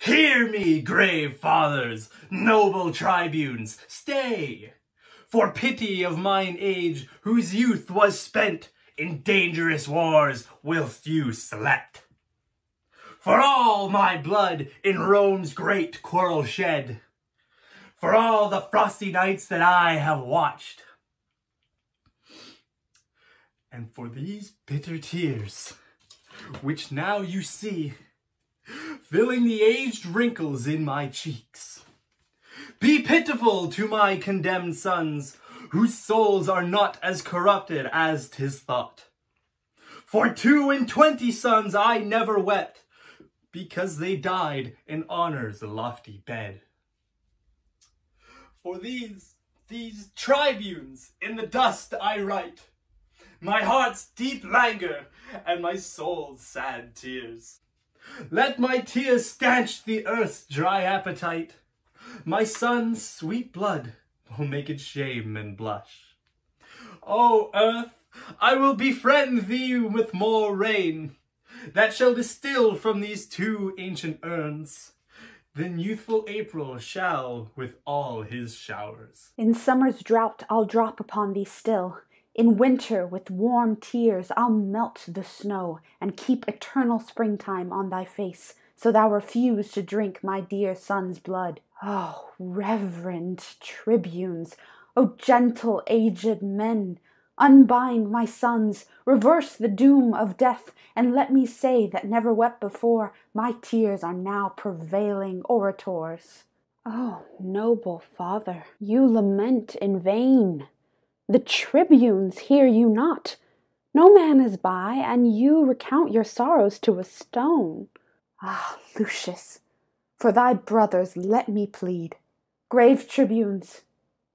Hear me, grave fathers, noble tribunes, stay! For pity of mine age, whose youth was spent in dangerous wars whilst you slept. For all my blood in Rome's great quarrel shed, for all the frosty nights that I have watched, and for these bitter tears, which now you see, filling the aged wrinkles in my cheeks. Be pitiful to my condemned sons, whose souls are not as corrupted as 'tis thought. For two and twenty sons I never wept, because they died in honor's lofty bed. For these, these tribunes in the dust I write, my heart's deep languor and my soul's sad tears. Let my tears stanch the earth's dry appetite. My son's sweet blood will make it shame and blush. O earth, I will befriend thee with more rain, that shall distill from these two ancient urns. Then youthful April shall with all his showers. In summer's drought I'll drop upon thee still. In winter with warm tears I'll melt the snow, And keep eternal springtime on thy face, So thou refuse to drink my dear son's blood. O reverend tribunes! O gentle aged men! Unbind my sons, reverse the doom of death, And let me say that never wept before, My tears are now prevailing orators. O noble father, you lament in vain. The tribunes hear you not. No man is by, and you recount your sorrows to a stone. Ah, Lucius, for thy brothers let me plead. Grave tribunes,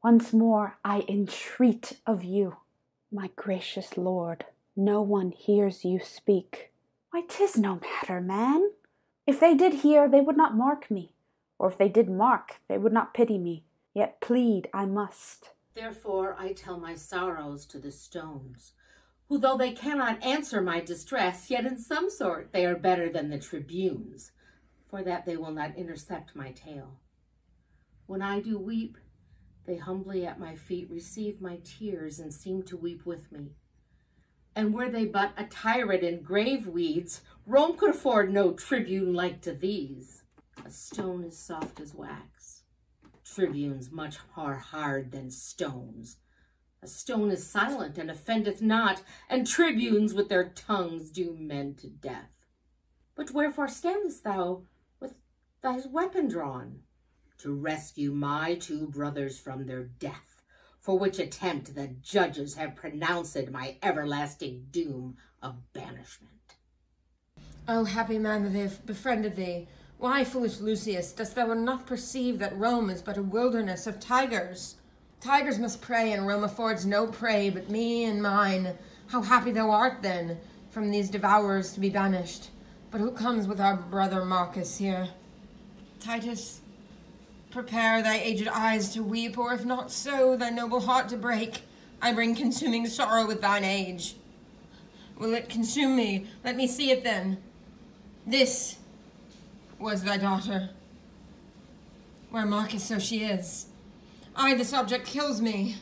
once more I entreat of you. My gracious lord, no one hears you speak. Why, 'tis no matter, man. If they did hear, they would not mark me, or if they did mark, they would not pity me. Yet plead I must. Therefore I tell my sorrows to the stones, who though they cannot answer my distress, yet in some sort they are better than the tribunes, for that they will not intercept my tale. When I do weep, they humbly at my feet receive my tears and seem to weep with me. And were they but a tyrant in grave weeds, Rome could afford no tribune like to these. A stone is soft as wax, tribunes much more hard than stones. A stone is silent and offendeth not, and tribunes with their tongues do men to death. But wherefore standest thou with thy weapon drawn? to rescue my two brothers from their death, for which attempt the judges have pronounced my everlasting doom of banishment. O happy man that they have befriended thee! Why, foolish Lucius, dost thou not perceive that Rome is but a wilderness of tigers? Tigers must prey, and Rome affords no prey but me and mine. How happy thou art, then, from these devourers to be banished. But who comes with our brother Marcus here? Titus, Prepare thy aged eyes to weep, or if not so, thy noble heart to break. I bring consuming sorrow with thine age. Will it consume me? Let me see it then. This was thy daughter. Where Marcus, so she is. Ay, this object kills me.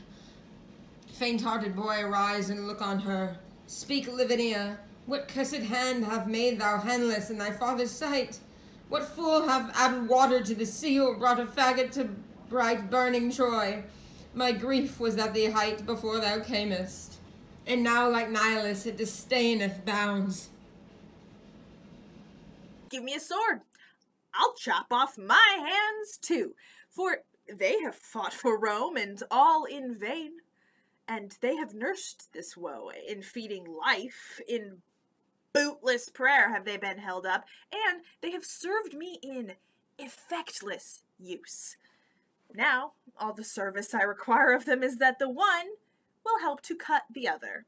Faint-hearted boy, arise and look on her. Speak, Lavinia. What cursed hand hath made thou handless in thy father's sight? What fool hath added water to the sea, or brought a faggot to bright burning Troy? My grief was at the height before thou camest, and now like Nilus it disdaineth bounds. Give me a sword. I'll chop off my hands too, for they have fought for Rome and all in vain. And they have nursed this woe in feeding life, in bootless prayer have they been held up, and they have served me in effectless use. Now, all the service I require of them is that the one will help to cut the other.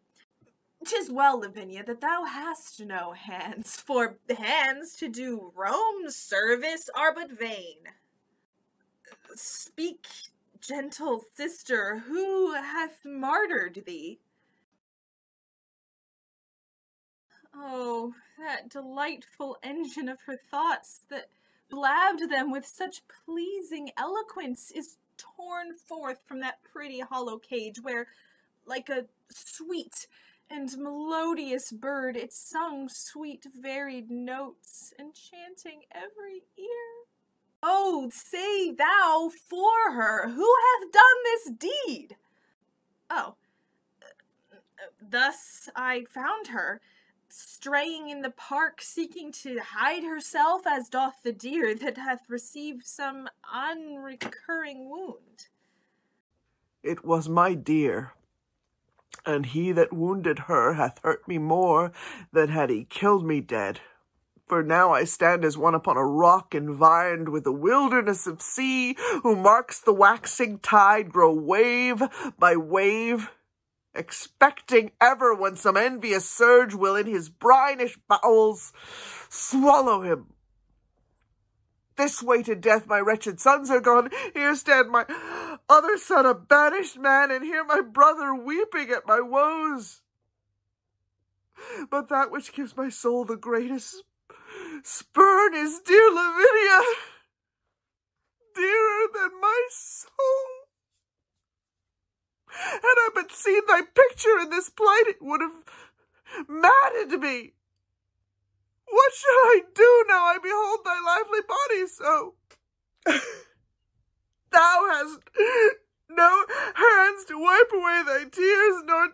Tis well, Lavinia, that thou hast no hands, for hands to do Rome's service are but vain. Speak, gentle sister, who hath martyred thee? Oh, that delightful engine of her thoughts that blabbed them with such pleasing eloquence is torn forth from that pretty hollow cage where, like a sweet and melodious bird, it sung sweet varied notes, enchanting every ear. Oh, say thou for her, who hath done this deed? Oh, uh, thus I found her, straying in the park, seeking to hide herself, as doth the deer that hath received some unrecurring wound. It was my dear, and he that wounded her hath hurt me more than had he killed me dead. For now I stand as one upon a rock environed with a wilderness of sea, who marks the waxing tide grow wave by wave, expecting ever when some envious surge will in his brinish bowels swallow him. This way to death my wretched sons are gone. Here stand my other son, a banished man, and here my brother weeping at my woes. But that which gives my soul the greatest spurn is dear Lavinia, dearer than my soul. Had I but seen thy picture in this plight, it would have maddened me. What shall I do now I behold lively body so? Thou hast no hands to wipe away thy tears, nor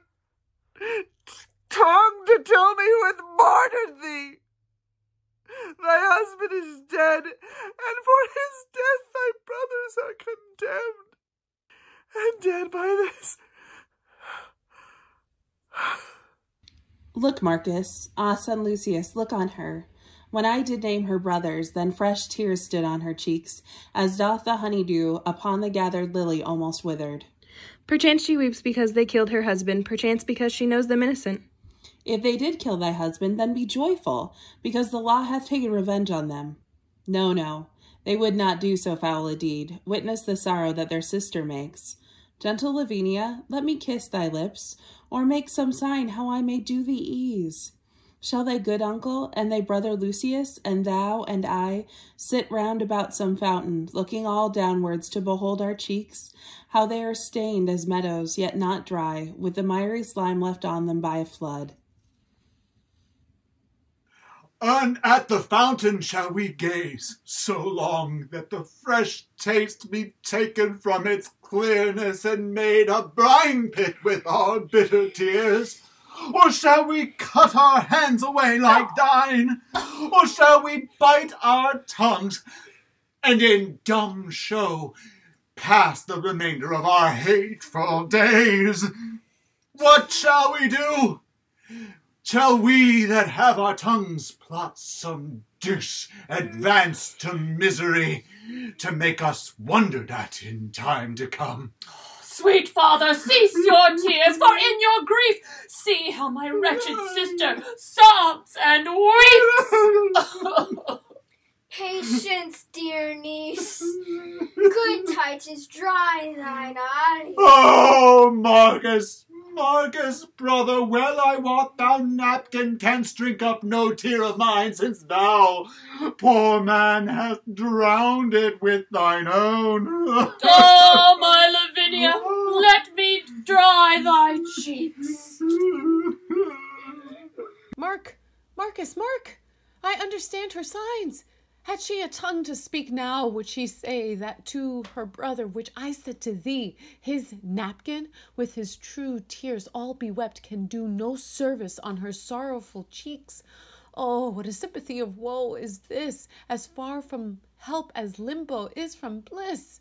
tongue to tell me who hath martyred thee. Thy husband is dead, and for his death thy brothers are condemned, and dead by this. Look, Marcus, ah, son Lucius, look on her. When I did name her brothers, then fresh tears stood on her cheeks, as doth the honeydew upon the gathered lily almost withered. Perchance she weeps because they killed her husband, perchance because she knows them innocent. If they did kill thy husband, then be joyful, because the law hath taken revenge on them. No, no, they would not do so foul a deed. Witness the sorrow that their sister makes. Gentle Lavinia, let me kiss thy lips, or make some sign how I may do thee ease. Shall thy good uncle and thy brother Lucius and thou and I sit round about some fountain, looking all downwards to behold our cheeks, how they are stained as meadows, yet not dry, with the miry slime left on them by a flood? And at the fountain shall we gaze so long that the fresh taste be taken from its clearness and made a brine pit with our bitter tears? Or shall we cut our hands away like thine? Or shall we bite our tongues and in dumb show pass the remainder of our hateful days? What shall we do? Shall we that have our tongues plot some dish advance to misery to make us wondered at in time to come? Sweet father, cease your tears, for in your grief, see how my wretched sister sobs and weeps. Patience, dear niece. Good Titus, dry thine eyes. Oh, Marcus, Marcus, brother, well I wot thou napkin canst drink up no tear of mine, since thou, poor man, hast drowned it with thine own. oh, my Lavinia, let me dry thy cheeks. Mark, Marcus, Mark, I understand her signs. Had she a tongue to speak now, would she say that to her brother, which I said to thee, his napkin, with his true tears all bewept, can do no service on her sorrowful cheeks. Oh, what a sympathy of woe is this, as far from help as limbo is from bliss.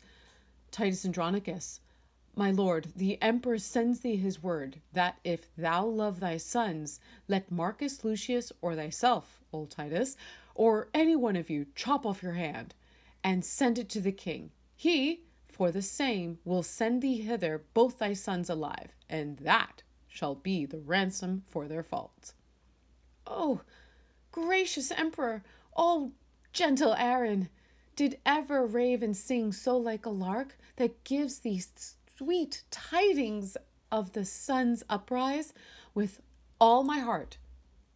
Titus Andronicus, my lord, the emperor sends thee his word, that if thou love thy sons, let Marcus Lucius or thyself, old Titus, or any one of you chop off your hand, and send it to the king. He, for the same, will send thee hither both thy sons alive, and that shall be the ransom for their faults. Oh, gracious emperor, oh, gentle Aaron, did ever raven sing so like a lark that gives thee sweet tidings of the sun's uprise? With all my heart,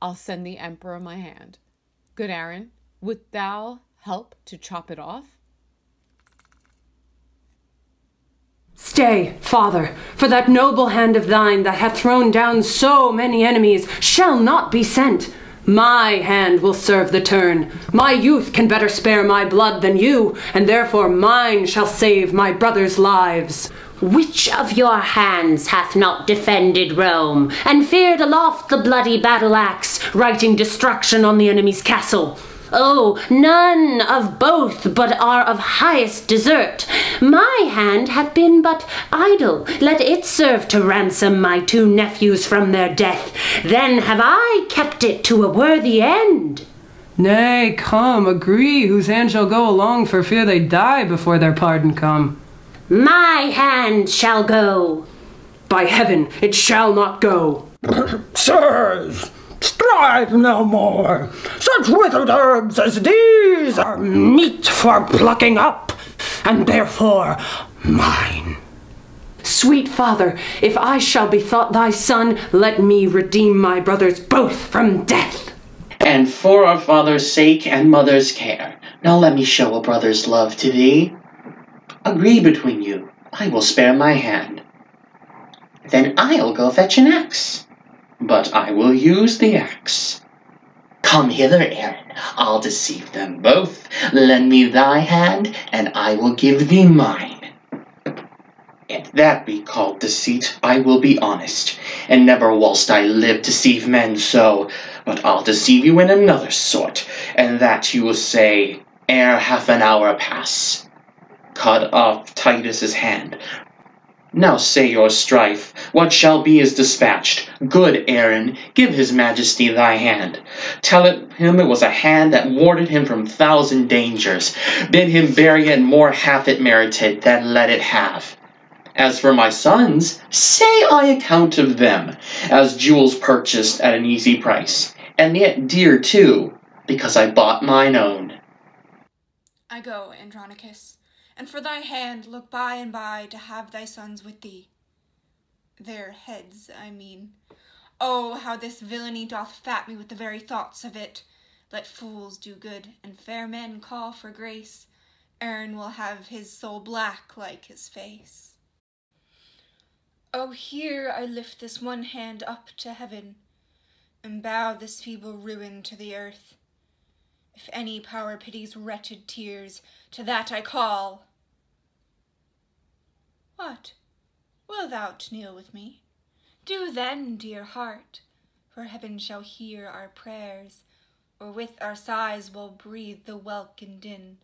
I'll send the emperor my hand. Good Aaron, wilt thou help to chop it off? Stay, father, for that noble hand of thine that hath thrown down so many enemies shall not be sent. My hand will serve the turn. My youth can better spare my blood than you, and therefore mine shall save my brothers' lives. Which of your hands hath not defended Rome, and feared aloft the bloody battle axe, writing destruction on the enemy's castle? Oh, none of both but are of highest desert. My hand hath been but idle. Let it serve to ransom my two nephews from their death. Then have I kept it to a worthy end. Nay, come, agree whose hand shall go along for fear they die before their pardon come. My hand shall go. By heaven, it shall not go. Sirs, strive no more. Such withered herbs as these are meet for plucking up, and therefore mine. Sweet father, if I shall be thought thy son, let me redeem my brothers both from death. And for our father's sake and mother's care, now let me show a brother's love to thee. Agree between you, I will spare my hand. Then I'll go fetch an axe but I will use the axe. Come hither, Aaron. I'll deceive them both. Lend me thy hand, and I will give thee mine. If that be called deceit, I will be honest, and never whilst I live deceive men so. But I'll deceive you in another sort, and that you will say, ere half an hour pass. Cut off Titus's hand, now say your strife. What shall be is dispatched. Good Aaron, give his majesty thy hand. Tell it him it was a hand that warded him from thousand dangers. Bid him bury it more hath it merited than let it have. As for my sons, say I account of them as jewels purchased at an easy price, and yet dear too, because I bought mine own. I go, Andronicus and for thy hand look by and by to have thy sons with thee. Their heads, I mean. Oh, how this villainy doth fat me with the very thoughts of it. Let fools do good, and fair men call for grace. Aaron will have his soul black like his face. Oh, here I lift this one hand up to heaven, and bow this feeble ruin to the earth. If any power pities wretched tears, to that I call. What? Wilt thou kneel with me? Do then, dear heart, for heaven shall hear our prayers, or with our sighs will breathe the welkin din,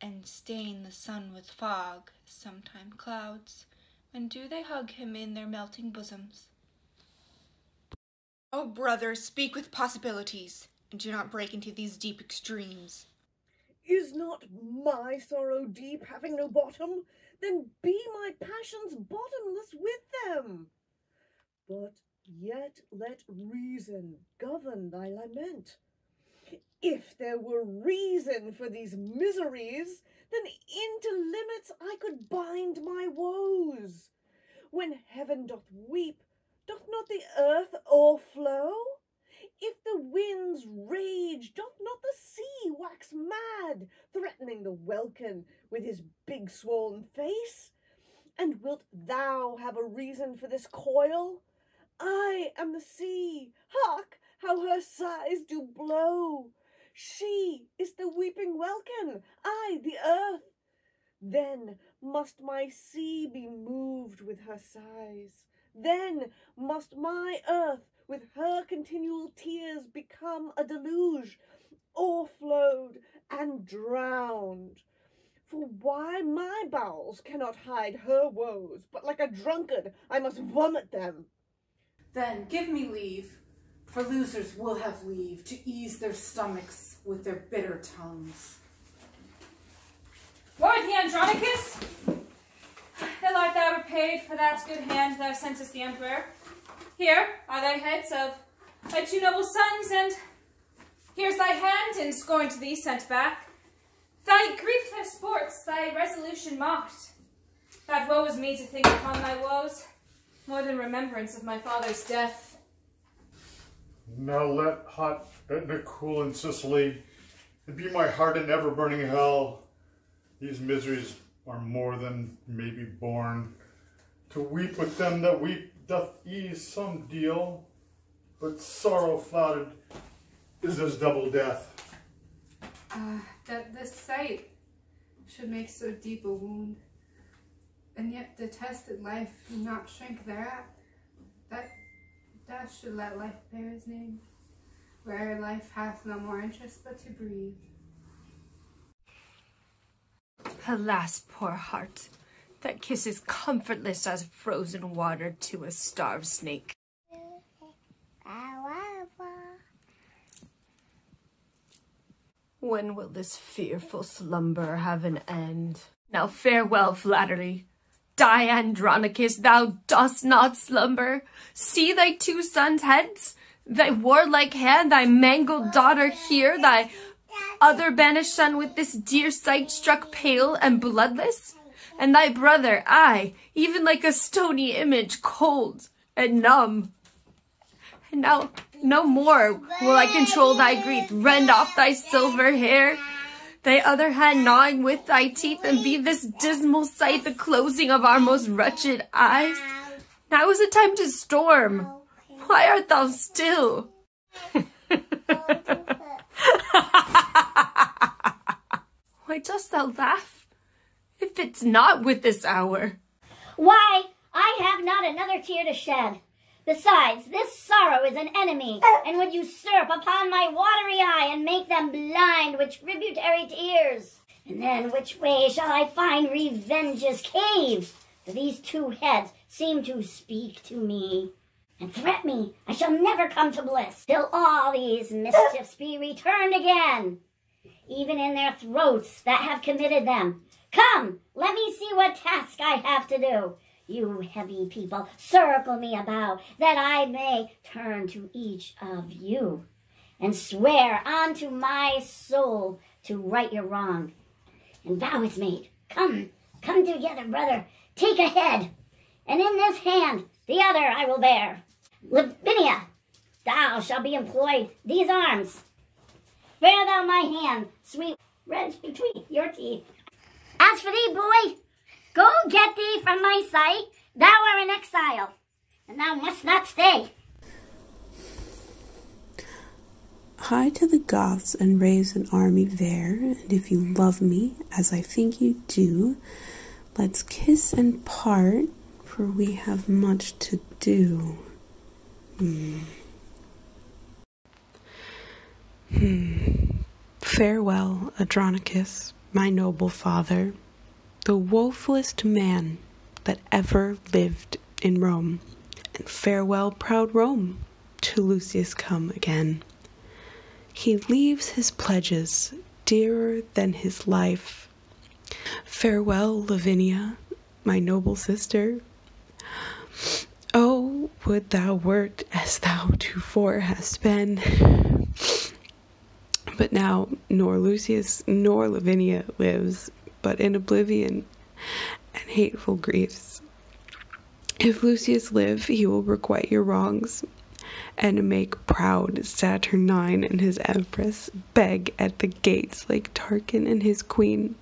and stain the sun with fog, sometime clouds, when do they hug him in their melting bosoms? O oh, brother, speak with possibilities, and do not break into these deep extremes. Is not my sorrow deep, having no bottom? Then be my passions bottomless with them. But yet let reason govern thy lament. If there were reason for these miseries, then into limits I could bind my woes. When heaven doth weep, doth not the earth o'erflow? If the winds rage, doth not the sea wax mad, threatening the welkin with his big swollen face? And wilt thou have a reason for this coil? I am the sea, hark how her sighs do blow. She is the weeping welkin, I the earth. Then must my sea be moved with her sighs. Then must my earth with her continual tears become a deluge, o'erflowed and drowned. For why my bowels cannot hide her woes, but like a drunkard I must vomit them. Then give me leave, for losers will have leave to ease their stomachs with their bitter tongues. Worthy Andronicus, ill art thou repaid for that good hand thou sentest the emperor. Here are thy heads of thy two noble sons, and here's thy hand in scorn to thee sent back. Thy grief thy sports, thy resolution mocked. That woe is me to think upon thy woes, more than remembrance of my father's death. Now let hot Etna cool in Sicily, and be my heart in ever burning hell. These miseries are more than may be borne. To weep with them that weep doth ease some deal, but sorrow flouted is as double death. Uh, that this sight should make so deep a wound, and yet detested life do not shrink thereat. That death should let life bear his name, where life hath no more interest but to breathe. Alas, poor heart, that kisses comfortless as frozen water to a starved snake. When will this fearful slumber have an end? Now farewell, flattery. Die, Andronicus, thou dost not slumber. See thy two sons' heads, thy warlike hand, thy mangled daughter here, thy other banished son with this dear sight struck pale and bloodless, and thy brother, I, even like a stony image, cold and numb. And now no more will I control thy grief, rend off thy silver hair, thy other hand gnawing with thy teeth, and be this dismal sight the closing of our most wretched eyes. Now is the time to storm. Why art thou still? Why dost thou laugh? If it's not with this hour. Why, I have not another tear to shed. Besides, this sorrow is an enemy, and would usurp upon my watery eye and make them blind with tributary tears. And then which way shall I find revenge's cave? For these two heads seem to speak to me, and threat me I shall never come to bliss, till all these mischiefs be returned again, even in their throats that have committed them. Come, let me see what task I have to do. You heavy people, circle me about, that I may turn to each of you, and swear unto my soul to right your wrong. And vow is made. Come, come together, brother. Take a head, and in this hand the other I will bear. Lavinia, thou shalt be employed these arms. Bear thou my hand, sweet wrench between your teeth. As for thee, boy, go get thee from my sight. Thou art in exile, and thou must not stay. Hie to the Goths and raise an army there, and if you love me, as I think you do, let's kiss and part, for we have much to do. Hmm. Hmm. Farewell, Andronicus, my noble father, the wofullest man that ever lived in Rome. And farewell, proud Rome, to Lucius come again. He leaves his pledges dearer than his life. Farewell, Lavinia, my noble sister. Oh, would thou wert as thou tofore hast been. But now nor Lucius nor Lavinia lives, but in oblivion and hateful griefs. If Lucius live, he will requite your wrongs, and make proud Saturnine and his empress beg at the gates like Tarquin and his queen.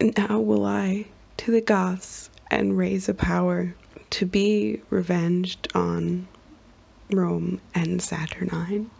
Now will I to the Goths and raise a power to be revenged on Rome and Saturnine.